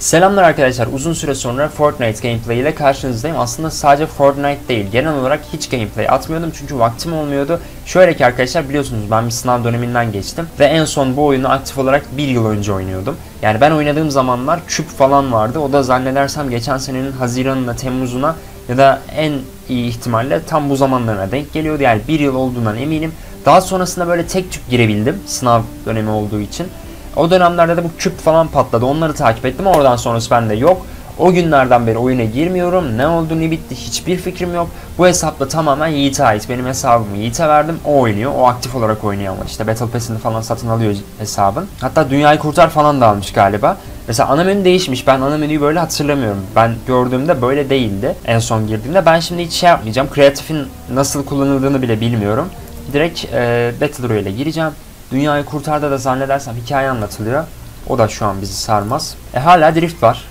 Selamlar arkadaşlar. Uzun süre sonra Fortnite gameplay ile karşınızdayım. Aslında sadece Fortnite değil. Genel olarak hiç gameplay atmıyordum çünkü vaktim olmuyordu. Şöyle ki arkadaşlar biliyorsunuz ben bir sınav döneminden geçtim. Ve en son bu oyunu aktif olarak bir yıl önce oynuyordum. Yani ben oynadığım zamanlar küp falan vardı. O da zannedersem geçen senenin Haziran'ına, Temmuz'una ya da en iyi ihtimalle tam bu zamanlarına denk geliyordu. Yani bir yıl olduğundan eminim. Daha sonrasında böyle tek tük girebildim sınav dönemi olduğu için. O dönemlerde de bu küp falan patladı. Onları takip ettim. Oradan sonrası bende yok. O günlerden beri oyuna girmiyorum. Ne oldu ne bitti hiçbir fikrim yok. Bu hesapla tamamen Yiğit'e ait. Benim hesabımı Yiğit'e verdim. O oynuyor. O aktif olarak oynuyor ama işte Battle Pass'ini falan satın alıyor hesabın. Hatta Dünyayı Kurtar falan da almış galiba. Mesela ana menü değişmiş. Ben ana menüyü böyle hatırlamıyorum. Ben gördüğümde böyle değildi. En son girdiğimde. Ben şimdi hiç şey yapmayacağım. Kreatifin nasıl kullanıldığını bile bilmiyorum. Direkt e, Battle Royale'e gireceğim. Dünyayı kurtarda da zannedersem hikaye anlatılıyor. O da şu an bizi sarmaz. E hala drift var.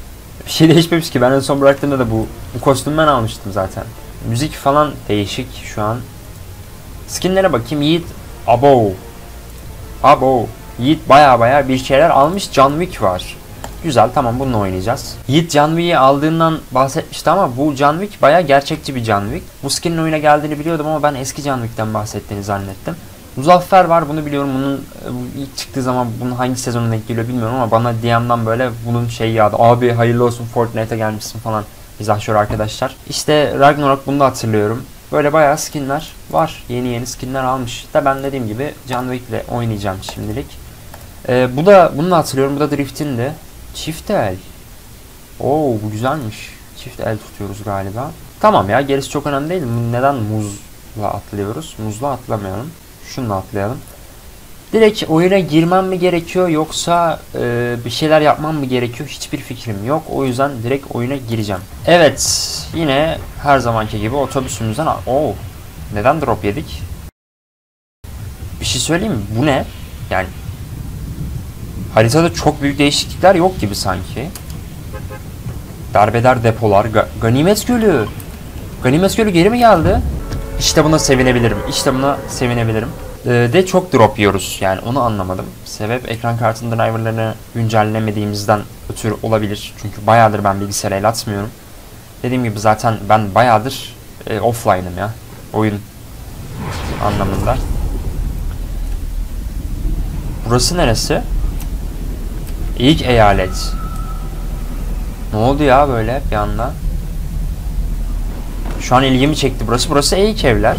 Bir şey değişmemiş ki. Ben en son bıraktığımda da bu, bu kostümü ben almıştım zaten. Müzik falan değişik şu an. Skinlere bakayım. Yiğit abo. Abo. Yiğit baya baya bir şeyler almış. John Wick var. Güzel tamam bununla oynayacağız. Yiğit John Wick'i aldığından bahsetmişti ama bu John Wick baya gerçekçi bir John Wick. Bu skinin oyuna geldiğini biliyordum ama ben eski John Wick'ten bahsettiğini zannettim. Muzaffer var bunu biliyorum. Bunun e, ilk çıktığı zaman bunun hangi sezonuna denk geliyor bilmiyorum ama bana DM'dan böyle bunun şey yağdı. Abi hayırlı olsun Fortnite'a gelmişsin falan. Mizahşör arkadaşlar. İşte Ragnarok bunu da hatırlıyorum. Böyle bayağı skinler var. Yeni yeni skinler almış. Da ben dediğim gibi John Wick ile oynayacağım şimdilik. Ee, bu da bunu da hatırlıyorum. Bu da Drift'in de. Çift el. Oo bu güzelmiş. Çift el tutuyoruz galiba. Tamam ya gerisi çok önemli değil. Neden muzla atlıyoruz? Muzla atlamayalım. Şununla atlayalım. Direkt oyuna girmem mi gerekiyor yoksa e, bir şeyler yapmam mı gerekiyor hiçbir fikrim yok. O yüzden direkt oyuna gireceğim. Evet yine her zamanki gibi otobüsümüzden... Oo, neden drop yedik? Bir şey söyleyeyim mi? Bu ne? Yani haritada çok büyük değişiklikler yok gibi sanki. Darbeder depolar, ga ganimet gölü. Ganimet gölü geri mi geldi? İşte buna sevinebilirim. İşte buna sevinebilirim. Ee, de çok drop yiyoruz. Yani onu anlamadım. Sebep ekran kartının driverlarını güncellemediğimizden ötürü olabilir. Çünkü bayağıdır ben bilgisayara el atmıyorum. Dediğim gibi zaten ben bayağıdır e, offline'ım ya. Oyun anlamında. Burası neresi? İlk eyalet. Ne oldu ya böyle bir anda? Şu an ilgimi çekti burası. Burası ilk evler.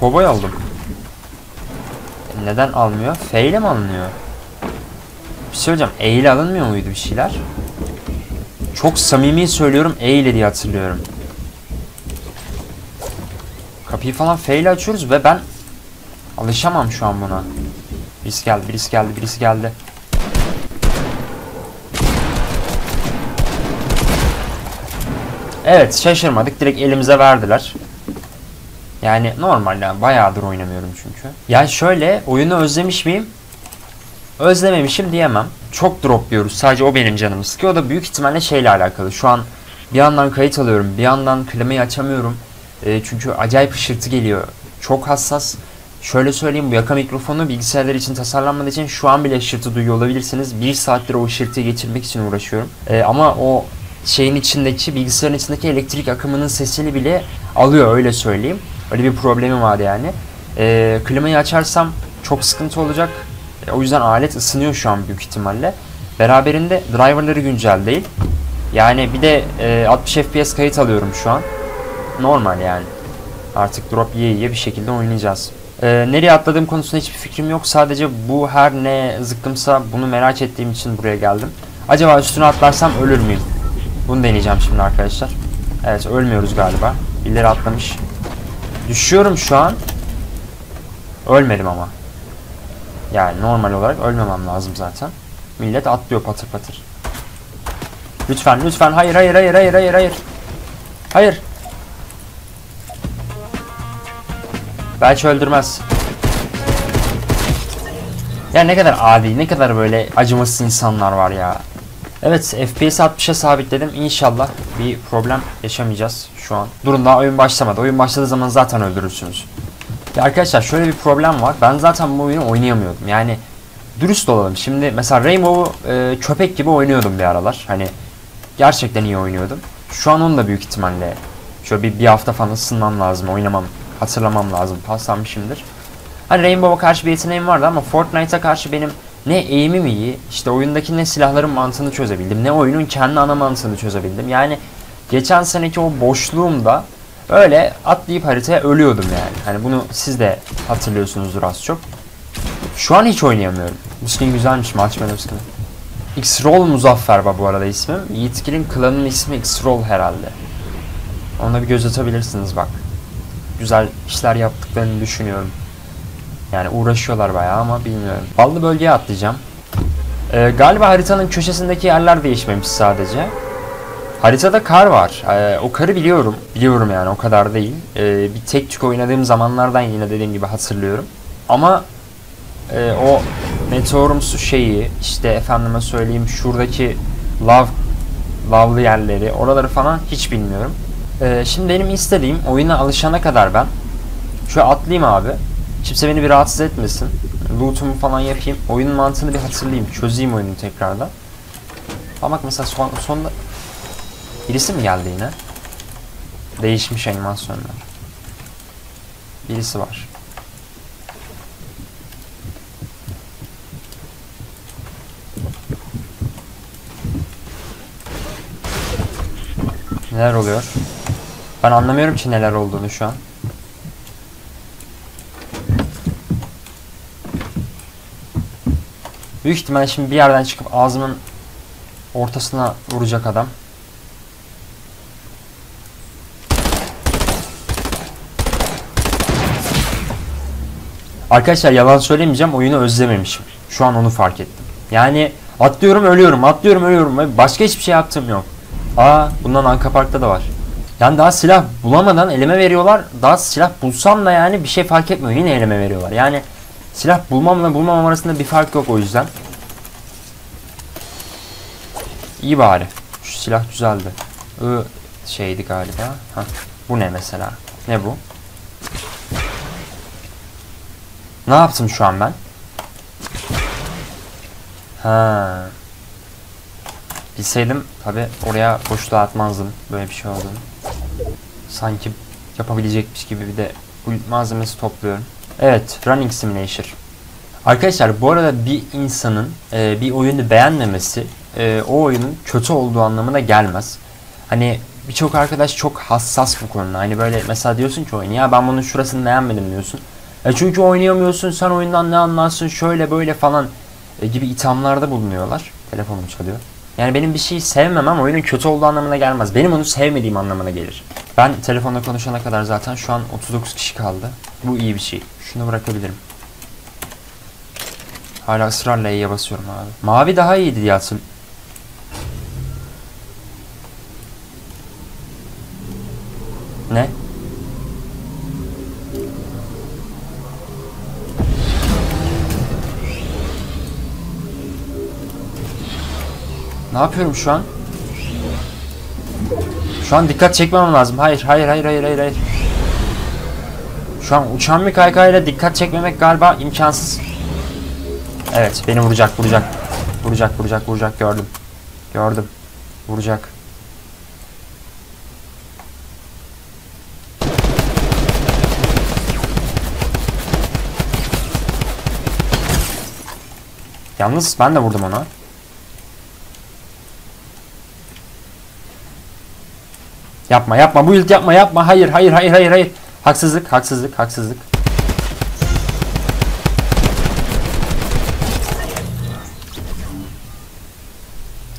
Kovboy aldım. Neden almıyor? F ile mi alınıyor? Bir şey söyleyeceğim. E ile alınmıyor muydu bir şeyler? Çok samimi söylüyorum E ile diye hatırlıyorum. Kapıyı falan F ile açıyoruz ve ben alışamam şu an buna. Birisi geldi, birisi geldi, birisi geldi. Evet şaşırmadık. Direkt elimize verdiler. Yani normal yani bayağıdır oynamıyorum çünkü. Yani şöyle oyunu özlemiş miyim? Özlememişim diyemem. Çok drop yiyoruz. Sadece o benim canımı sıkıyor. O da büyük ihtimalle şeyle alakalı. Şu an bir yandan kayıt alıyorum. Bir yandan klimayı açamıyorum. E, çünkü acayip ışırtı geliyor. Çok hassas. Şöyle söyleyeyim bu yaka mikrofonu bilgisayarlar için tasarlanmadığı için şu an bile ışırtı duyuyor olabilirsiniz. Bir saattir o ışırtıyı geçirmek için uğraşıyorum. E, ama o şeyin içindeki bilgisayarın içindeki elektrik akımının sesini bile alıyor öyle söyleyeyim. Öyle bir problemi var yani. E, klimayı açarsam çok sıkıntı olacak. E, o yüzden alet ısınıyor şu an büyük ihtimalle. Beraberinde driverları güncel değil. Yani bir de e, 60 FPS kayıt alıyorum şu an. Normal yani. Artık drop yiye yiye bir şekilde oynayacağız. E, nereye atladığım konusunda hiçbir fikrim yok. Sadece bu her ne zıkkımsa bunu merak ettiğim için buraya geldim. Acaba üstüne atlarsam ölür müyüm? Bunu deneyeceğim şimdi arkadaşlar. Evet ölmüyoruz galiba. İleri atlamış. Düşüyorum şu an. Ölmedim ama. Yani normal olarak ölmemem lazım zaten. Millet atlıyor patır patır. Lütfen lütfen hayır hayır hayır hayır hayır hayır. Hayır. Belki öldürmez. Ya ne kadar adi, ne kadar böyle acımasız insanlar var ya. Evet FPS 60'a sabitledim. İnşallah bir problem yaşamayacağız şu an. Durun daha oyun başlamadı. Oyun başladığı zaman zaten öldürürsünüz. Ya arkadaşlar şöyle bir problem var. Ben zaten bu oyunu oynayamıyordum. Yani dürüst olalım. Şimdi mesela Rainbow'u e, köpek gibi oynuyordum bir aralar. Hani gerçekten iyi oynuyordum. Şu an onu da büyük ihtimalle şöyle bir, bir hafta falan ısınmam lazım. Oynamam, hatırlamam lazım. Paslanmışımdır. Hani Rainbow'a karşı bir yeteneğim vardı ama Fortnite'a karşı benim ne eğimim iyi, işte oyundaki ne silahların mantığını çözebildim, ne oyunun kendi ana mantığını çözebildim. Yani geçen seneki o boşluğumda öyle atlayıp haritaya ölüyordum yani. Hani bunu siz de hatırlıyorsunuzdur az çok. Şu an hiç oynayamıyorum. Bu skin güzelmiş Marshmallow skin. X-Roll Muzaffer bu arada ismim. Yiğitkil'in klanının ismi X-Roll herhalde. Ona bir göz atabilirsiniz bak. Güzel işler yaptıklarını düşünüyorum. Yani uğraşıyorlar bayağı ama bilmiyorum. Ballı bölgeye atlayacağım. Ee, galiba haritanın köşesindeki yerler değişmemiş sadece. Haritada kar var. Ee, o karı biliyorum. Biliyorum yani o kadar değil. Ee, bir tek tük oynadığım zamanlardan yine dediğim gibi hatırlıyorum. Ama e, o meteorumsu şeyi işte efendime söyleyeyim şuradaki lav lavlı yerleri oraları falan hiç bilmiyorum. Ee, şimdi benim istediğim oyuna alışana kadar ben şöyle atlayayım abi. Kimse beni bir rahatsız etmesin. Loot'umu falan yapayım. Oyunun mantığını bir hatırlayayım. Çözeyim oyunu tekrardan. Ama bak mesela son, sonunda birisi mi geldi yine? Değişmiş animasyonlar. Birisi var. Neler oluyor? Ben anlamıyorum ki neler olduğunu şu an. Büyük ihtimalle şimdi bir yerden çıkıp ağzımın ortasına vuracak adam. Arkadaşlar yalan söylemeyeceğim oyunu özlememişim. Şu an onu fark ettim. Yani atlıyorum ölüyorum atlıyorum ölüyorum. Başka hiçbir şey yaptığım yok. Aa bundan Anka Park'ta da var. Yani daha silah bulamadan elime veriyorlar. Daha silah bulsam da yani bir şey fark etmiyor. Yine elime veriyorlar. Yani silah bulmamla bulmamam arasında bir fark yok o yüzden. İyi bari. Şu silah güzeldi. I şeydi galiba. Hah. Bu ne mesela? Ne bu? Ne yaptım şu an ben? Ha. Bilseydim tabi oraya boşluğa atmazdım böyle bir şey olduğunu. Sanki yapabilecekmiş gibi bir de malzemesi topluyorum. Evet, Running Simulator. Arkadaşlar bu arada bir insanın e, bir oyunu beğenmemesi e, o oyunun kötü olduğu anlamına gelmez. Hani birçok arkadaş çok hassas bu konuda. Hani böyle mesela diyorsun ki oyun ya ben bunun şurasını beğenmedim diyorsun. E çünkü oynayamıyorsun sen oyundan ne anlarsın şöyle böyle falan e, gibi ithamlarda bulunuyorlar. Telefonum çalıyor. Yani benim bir şeyi sevmemem oyunun kötü olduğu anlamına gelmez. Benim onu sevmediğim anlamına gelir. Ben telefonda konuşana kadar zaten şu an 39 kişi kaldı. Bu iyi bir şey. Şunu bırakabilirim. Hala ısrarla E'ye basıyorum abi. Mavi daha iyiydi diye. Ne? Ne yapıyorum şu an? Şu an dikkat çekmemem lazım. Hayır, hayır, hayır, hayır, hayır, hayır. Şu an uçan bir kaykayla dikkat çekmemek galiba imkansız. Evet, beni vuracak, vuracak. Vuracak, vuracak, vuracak. Gördüm. Gördüm. Vuracak. Yalnız ben de vurdum ona. Yapma yapma bu yıl yapma yapma hayır hayır hayır hayır hayır. Haksızlık haksızlık haksızlık.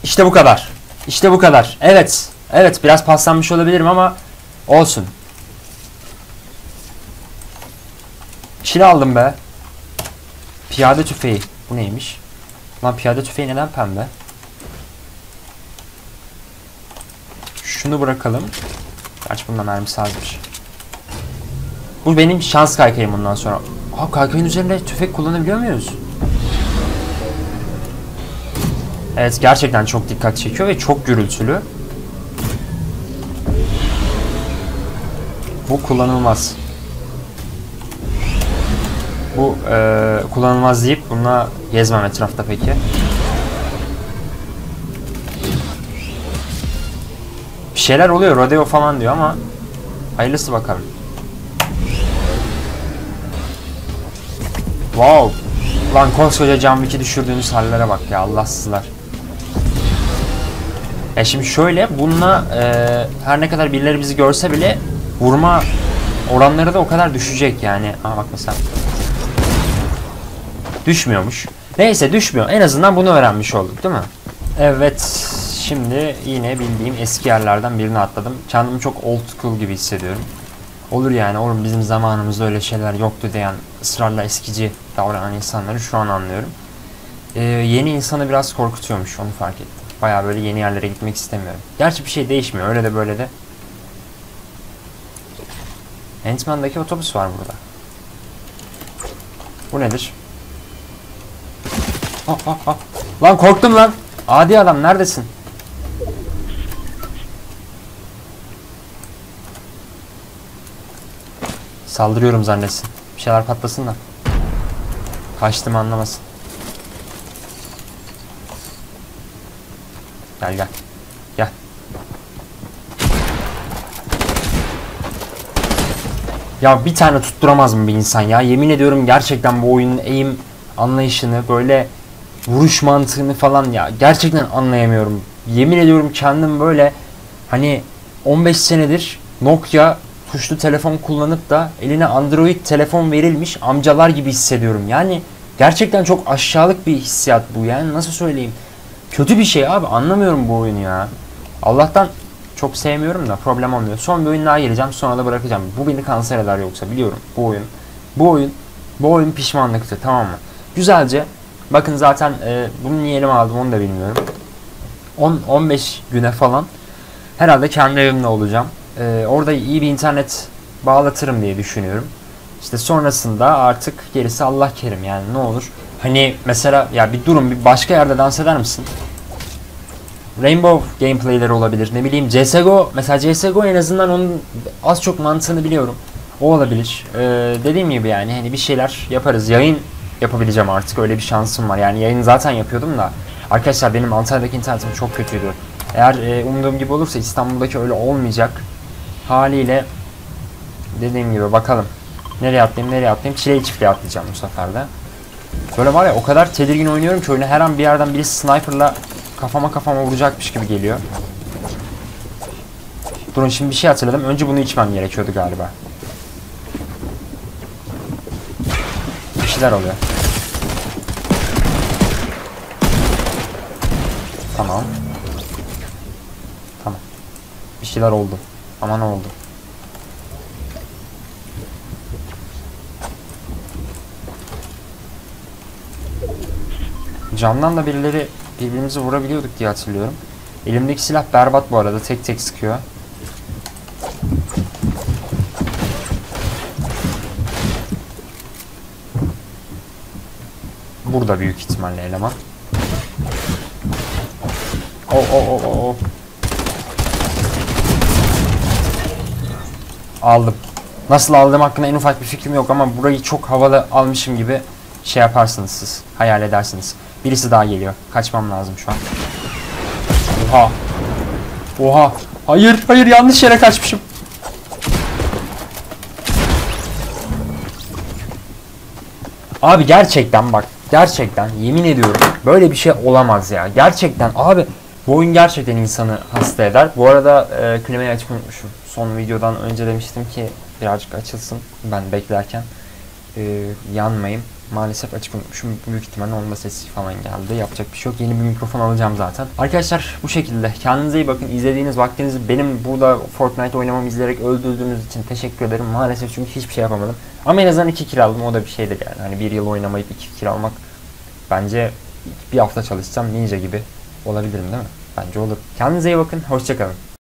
İşte bu kadar. İşte bu kadar. Evet. Evet biraz paslanmış olabilirim ama olsun. Çil aldım be. Piyade tüfeği. Bu neymiş? Lan piyade tüfeği neden pembe? Şunu bırakalım. Gerçi bunda mermisi azmış. Bu benim şans kaykayım bundan sonra. Ha kaykayın üzerinde tüfek kullanabiliyor muyuz? Evet gerçekten çok dikkat çekiyor ve çok gürültülü. Bu kullanılmaz. Bu e, kullanılmaz deyip bunu Bununla gezmem etrafta peki. Bir şeyler oluyor rodeo falan diyor ama hayırlısı bakalım. Wow. Lan koskoca John Wick'i düşürdüğünüz hallere bak ya Allahsızlar. Ya şimdi şöyle bununla e, her ne kadar birileri bizi görse bile vurma oranları da o kadar düşecek yani. Aa bak mesela. Düşmüyormuş. Neyse düşmüyor. En azından bunu öğrenmiş olduk değil mi? Evet. Şimdi yine bildiğim eski yerlerden birine atladım. Kendimi çok old school gibi hissediyorum. Olur yani oğlum bizim zamanımızda öyle şeyler yoktu diyen ısrarla eskici davranan insanları şu an anlıyorum. Ee, yeni insanı biraz korkutuyormuş onu fark ettim. Baya böyle yeni yerlere gitmek istemiyorum. Gerçi bir şey değişmiyor öyle de böyle de. Ant-Man'daki otobüs var burada. Bu nedir? Ah, ah, ah. Lan korktum lan. Adi adam neredesin? Saldırıyorum zannetsin. Bir şeyler patlasın da. Kaçtım anlamasın. Gel gel. Gel. Ya bir tane tutturamaz mı bir insan ya? Yemin ediyorum gerçekten bu oyunun aim anlayışını böyle vuruş mantığını falan ya gerçekten anlayamıyorum. Yemin ediyorum kendim böyle hani 15 senedir Nokia tuşlu telefon kullanıp da eline Android telefon verilmiş amcalar gibi hissediyorum. Yani gerçekten çok aşağılık bir hissiyat bu yani nasıl söyleyeyim. Kötü bir şey abi anlamıyorum bu oyunu ya. Allah'tan çok sevmiyorum da problem olmuyor. Son bir oyun daha geleceğim sonra da bırakacağım. Bu beni kanser eder yoksa biliyorum bu oyun. Bu oyun bu oyun pişmanlıktır tamam mı? Güzelce bakın zaten e, bunu niye elime aldım onu da bilmiyorum. 10-15 güne falan herhalde kendi evimde olacağım. E, orada iyi bir internet bağlatırım diye düşünüyorum. İşte sonrasında artık gerisi Allah kerim yani ne olur. Hani mesela ya bir durum bir başka yerde dans eder misin? Rainbow gameplayleri olabilir. Ne bileyim CSGO mesela CSGO en azından onun az çok mantığını biliyorum. O olabilir. Ee, dediğim gibi yani hani bir şeyler yaparız. Yayın yapabileceğim artık öyle bir şansım var. Yani yayın zaten yapıyordum da. Arkadaşlar benim Antalya'daki internetim çok kötüydü. Eğer e, umduğum gibi olursa İstanbul'daki öyle olmayacak. Haliyle dediğim gibi bakalım. Nereye atlayayım nereye atlayayım. Çileği çiftliğe atlayacağım bu sefer de. Böyle var ya o kadar tedirgin oynuyorum ki oyunu her an bir yerden biri sniperla kafama kafama vuracakmış gibi geliyor. Durun şimdi bir şey hatırladım. Önce bunu içmem gerekiyordu galiba. Bir şeyler oluyor. Tamam. Tamam. Bir şeyler oldu. Ama ne oldu? Camdan da birileri birbirimizi vurabiliyorduk diye hatırlıyorum. Elimdeki silah berbat bu arada. Tek tek sıkıyor. Burada büyük ihtimalle eleman. O o o o Aldım. Nasıl aldığım hakkında en ufak bir fikrim yok ama burayı çok havalı almışım gibi şey yaparsınız siz. Hayal edersiniz. Birisi daha geliyor. Kaçmam lazım şu an. Oha. Oha. Hayır, hayır yanlış yere kaçmışım. Abi gerçekten bak. Gerçekten yemin ediyorum. Böyle bir şey olamaz ya. Gerçekten abi bu oyun gerçekten insanı hasta eder. Bu arada e, klimayı açık unutmuşum. Son videodan önce demiştim ki birazcık açılsın ben beklerken. E, yanmayayım. Maalesef açık unutmuşum. Büyük ihtimalle onda sesi falan geldi. Yapacak bir şey yok. Yeni bir mikrofon alacağım zaten. Arkadaşlar bu şekilde. Kendinize iyi bakın. İzlediğiniz vaktinizi benim burada Fortnite oynamamı izleyerek öldürdüğünüz için teşekkür ederim. Maalesef çünkü hiçbir şey yapamadım. Ama en azından 2 kill aldım. O da bir şeydir yani. Hani bir yıl oynamayıp 2 kill almak bence bir hafta çalışsam ninja gibi olabilirim değil mi? Bence olur. Kendinize iyi bakın. Hoşçakalın.